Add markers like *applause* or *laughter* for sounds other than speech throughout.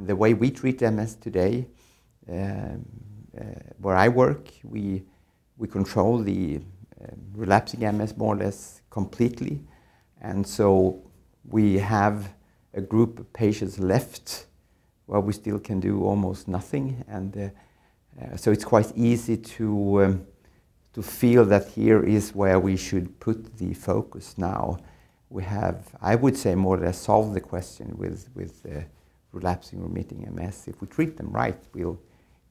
the way we treat MS today, um, uh, where I work, we, we control the uh, relapsing MS more or less completely. And so we have a group of patients left where we still can do almost nothing. And uh, uh, so it's quite easy to, um, to feel that here is where we should put the focus now. We have, I would say, more or less solved the question with, with uh, relapsing remitting MS. If we treat them right, we'll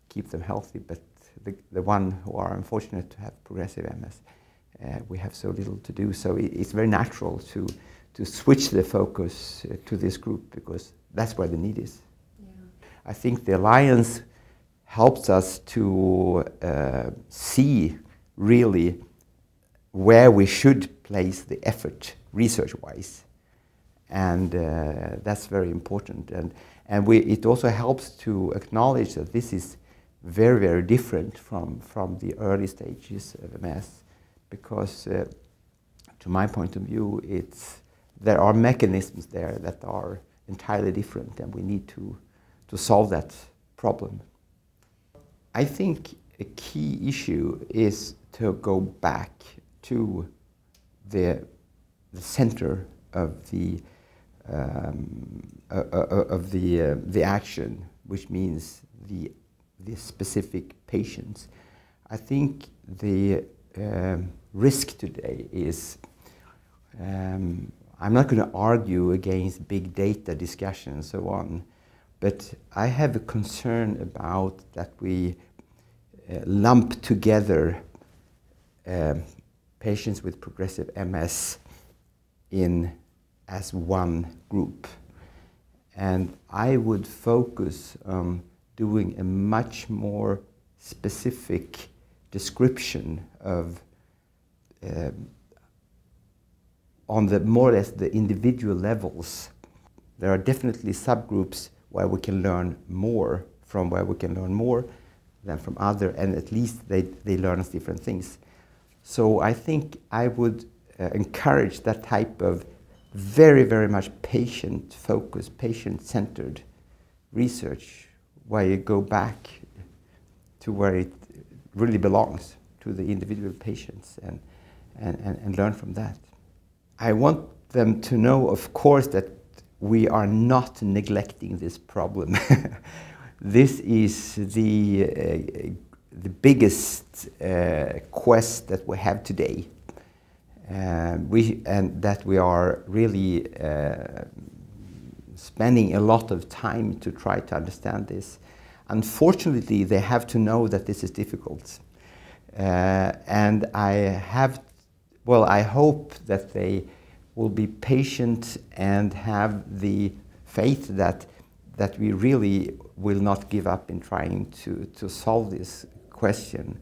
keep them healthy. But the, the one who are unfortunate to have progressive MS, uh, we have so little to do. So it, it's very natural to, to switch the focus uh, to this group because that's where the need is. Yeah. I think the alliance helps us to uh, see really where we should place the effort research-wise. And uh, that's very important. And, and we, it also helps to acknowledge that this is very, very different from, from the early stages of MS because, uh, to my point of view, it's, there are mechanisms there that are entirely different and we need to, to solve that problem. I think a key issue is to go back to the, the center of the, um, uh, of the, uh, the action, which means the the specific patients. I think the um, risk today is, um, I'm not going to argue against big data discussion and so on, but I have a concern about that we uh, lump together um, patients with progressive MS in as one group. And I would focus on doing a much more specific description of um, on the more or less the individual levels. There are definitely subgroups where we can learn more from where we can learn more than from other, and at least they, they learn us different things. So I think I would uh, encourage that type of very, very much patient-focused, patient-centered research where you go back to where it really belongs, to the individual patients, and, and, and, and learn from that. I want them to know, of course, that we are not neglecting this problem. *laughs* this is the, uh, the biggest uh, quest that we have today. Uh, we, and that we are really uh, spending a lot of time to try to understand this. Unfortunately, they have to know that this is difficult. Uh, and I have, well, I hope that they will be patient and have the faith that, that we really will not give up in trying to, to solve this question.